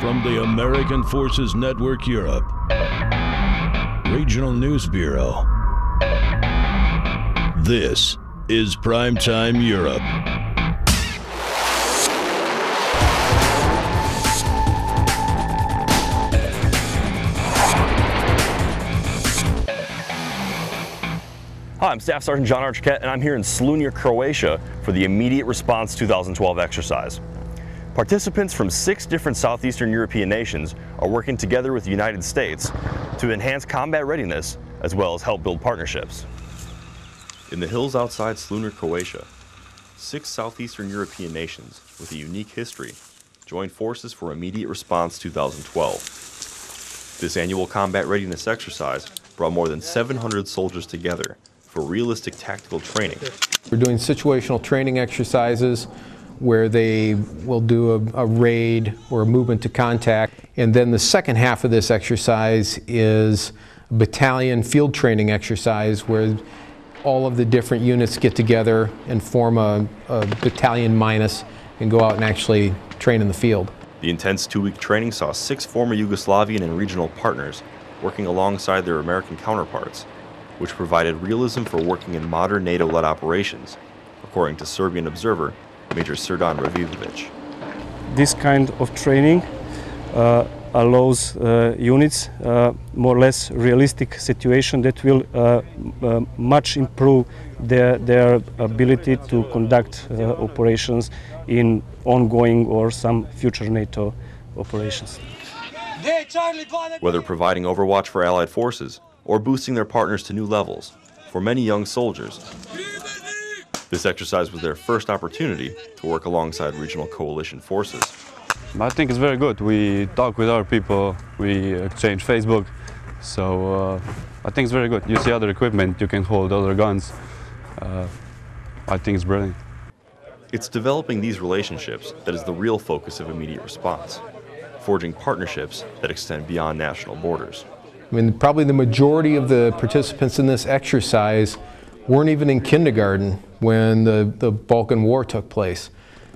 From the American Forces Network Europe, Regional News Bureau, this is Primetime Europe. Hi, I'm Staff Sergeant John Archiquette, and I'm here in Slunja, Croatia for the Immediate Response 2012 exercise. Participants from six different Southeastern European nations are working together with the United States to enhance combat readiness as well as help build partnerships. In the hills outside Slunja, Croatia, six Southeastern European nations with a unique history joined forces for Immediate Response 2012. This annual combat readiness exercise brought more than 700 soldiers together for realistic tactical training. We're doing situational training exercises where they will do a, a, raid or a movement to contact. And then the second half of this exercise is a battalion field training exercise where all of the different units get together and form a, a battalion minus and go out and actually train in the field. The intense two-week training saw six former Yugoslavian and regional partners working alongside their American counterparts which provided realism for working in modern NATO-led operations, according to Serbian observer Major Srdan Ravivovic. This kind of training uh, allows uh, units uh, more or less realistic situation that will uh, uh, much improve their, their ability to conduct uh, operations in ongoing or some future NATO operations. Whether providing overwatch for allied forces or boosting their partners to new levels. For many young soldiers, this exercise was their first opportunity to work alongside regional coalition forces. I think it's very good. We talk with our people, we exchange Facebook, so uh, I think it's very good. You see other equipment, you can hold other guns. Uh, I think it's brilliant. It's developing these relationships that is the real focus of immediate response, forging partnerships that extend beyond national borders. I mean, probably the majority of the participants in this exercise weren't even in kindergarten when the, the Balkan War took place.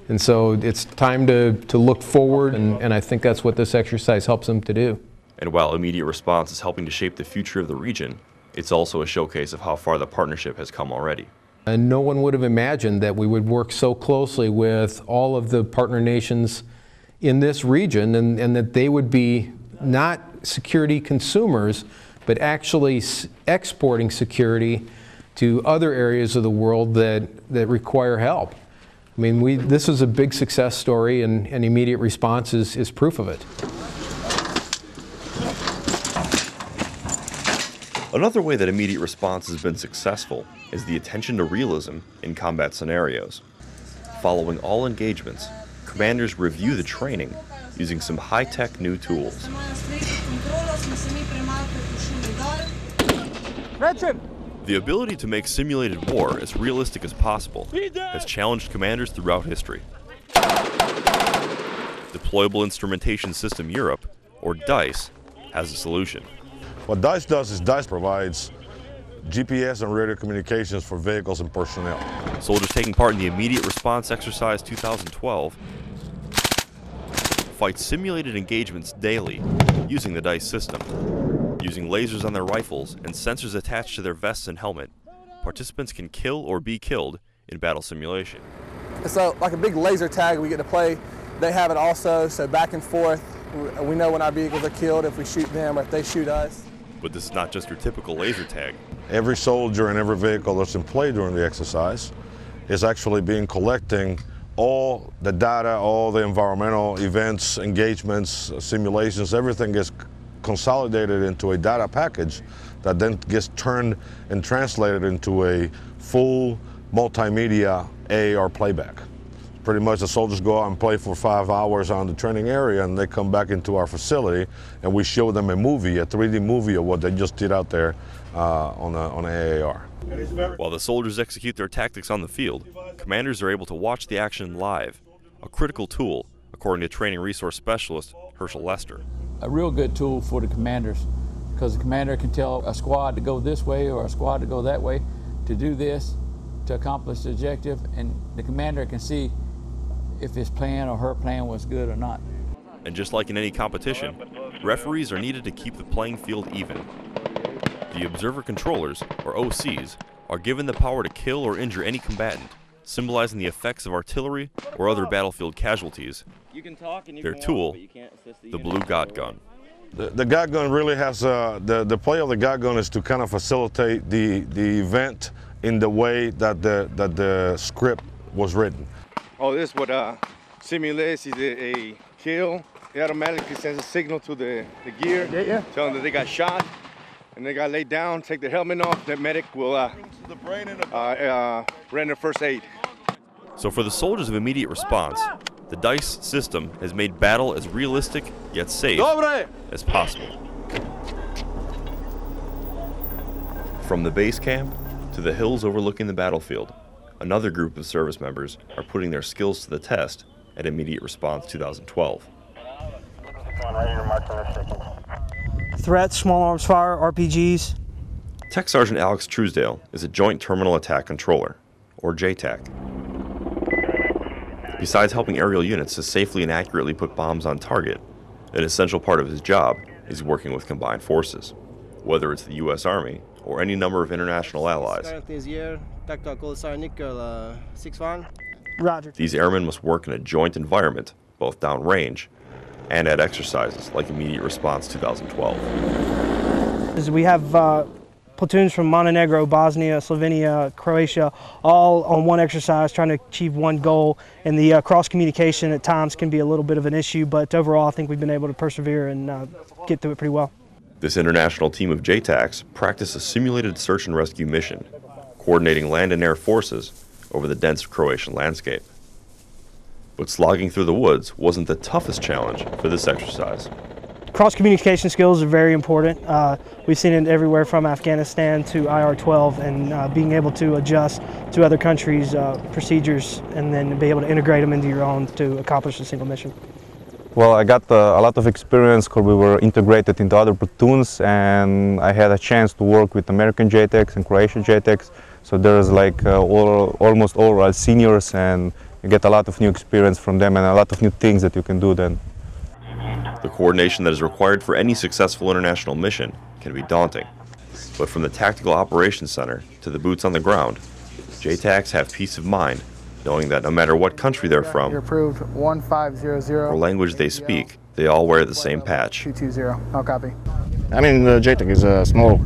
And so it's time to, to look forward, and, and I think that's what this exercise helps them to do. And while immediate response is helping to shape the future of the region, it's also a showcase of how far the partnership has come already. And no one would have imagined that we would work so closely with all of the partner nations in this region and, and that they would be not security consumers, but actually exporting security to other areas of the world that, that require help. I mean, we, this is a big success story, and, and immediate response is, is proof of it. Another way that immediate response has been successful is the attention to realism in combat scenarios. Following all engagements, commanders review the training using some high-tech new tools. The ability to make simulated war as realistic as possible has challenged commanders throughout history. Deployable Instrumentation System Europe, or DICE, has a solution. What DICE does is DICE provides GPS and radio communications for vehicles and personnel. Soldiers taking part in the Immediate Response Exercise 2012 fight simulated engagements daily using the DICE system. Using lasers on their rifles and sensors attached to their vests and helmet, participants can kill or be killed in battle simulation. So like a big laser tag we get to play, they have it also, so back and forth. We know when our vehicles are killed if we shoot them or if they shoot us. But this is not just your typical laser tag. Every soldier and every vehicle that's in play during the exercise is actually being collecting all the data, all the environmental events, engagements, simulations, everything gets consolidated into a data package that then gets turned and translated into a full multimedia AR playback. Pretty much the soldiers go out and play for five hours on the training area and they come back into our facility and we show them a movie, a 3D movie of what they just did out there uh, on, a, on AAR. While the soldiers execute their tactics on the field, commanders are able to watch the action live, a critical tool, according to training resource specialist Herschel Lester. A real good tool for the commanders because the commander can tell a squad to go this way or a squad to go that way to do this to accomplish the objective, and the commander can see if his plan or her plan was good or not. And just like in any competition, referees are needed to keep the playing field even. The observer controllers, or OCs, are given the power to kill or injure any combatant, symbolizing the effects of artillery or other battlefield casualties. Their tool, the Blue God Gun. The, the God gun really has, uh, the, the play of the God gun is to kind of facilitate the, the event in the way that the, that the script was written. Oh, this what uh, simulates is a, a kill. It automatically sends a signal to the, the gear, yeah, yeah. telling them that they got shot and they got laid down, take their helmet off. The medic will uh, uh, uh, render first aid. So for the soldiers of immediate response, the DICE system has made battle as realistic yet safe as possible. From the base camp to the hills overlooking the battlefield, another group of service members are putting their skills to the test at Immediate Response 2012. Threats, small arms fire, RPGs. Tech Sergeant Alex Truesdale is a Joint Terminal Attack Controller, or JTAC. Besides helping aerial units to safely and accurately put bombs on target, an essential part of his job is working with combined forces, whether it's the U.S. Army or any number of international allies. Roger. These airmen must work in a joint environment, both downrange and at exercises like Immediate Response 2012. We have uh, platoons from Montenegro, Bosnia, Slovenia, Croatia, all on one exercise trying to achieve one goal. And the uh, cross communication at times can be a little bit of an issue, but overall, I think we've been able to persevere and uh, get through it pretty well. This international team of JTACs practiced a simulated search and rescue mission, coordinating land and air forces over the dense Croatian landscape. But slogging through the woods wasn't the toughest challenge for this exercise. Cross communication skills are very important. Uh, we've seen it everywhere from Afghanistan to IR 12 and uh, being able to adjust to other countries' uh, procedures and then be able to integrate them into your own to accomplish a single mission. Well, I got uh, a lot of experience because we were integrated into other platoons and I had a chance to work with American JTACs and Croatian JTACs. So there's like uh, all, almost all our seniors and you get a lot of new experience from them and a lot of new things that you can do then. The coordination that is required for any successful international mission can be daunting. But from the Tactical Operations Center to the boots on the ground, JTACs have peace of mind knowing that no matter what country they're from You're approved 1500. or language they speak, they all wear the same patch. 220. No copy. I mean, uh, JTAC is a small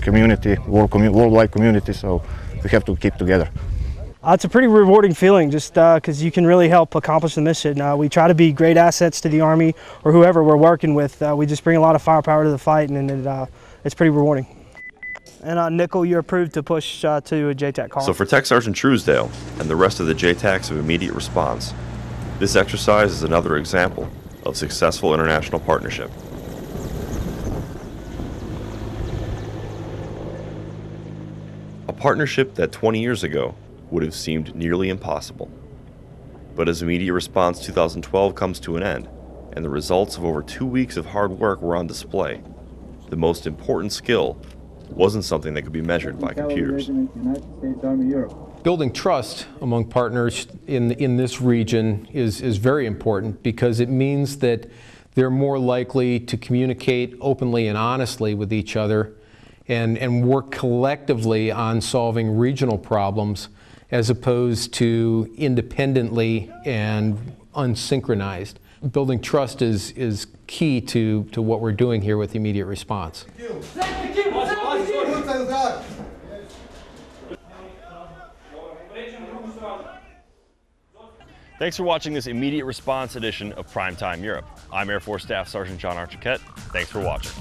community, world commu- worldwide community, so we have to keep together. Uh, it's a pretty rewarding feeling just because you can really help accomplish the mission. Uh, we try to be great assets to the Army or whoever we're working with. Uh, we just bring a lot of firepower to the fight and it, uh, it's pretty rewarding. And uh, Nickel, you're approved to push uh, to a JTAC call. So for Tech Sergeant Truesdale and the rest of the JTACs of immediate response, this exercise is another example of successful international partnership. A partnership that 20 years ago would have seemed nearly impossible. But as Immediate Response 2012 comes to an end, and the results of over two weeks of hard work were on display, the most important skill wasn't something that could be measured by computers. Building trust among partners in, in this region is, is very important because it means that they're more likely to communicate openly and honestly with each other and, and work collectively on solving regional problems as opposed to independently and unsynchronized. Building trust is, is key to, to what we're doing here with immediate response. Thanks for watching this immediate response edition of Primetime Europe. I'm Air Force Staff Sergeant John Archiquette. Thanks for watching.